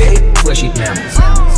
Big fleshy mammals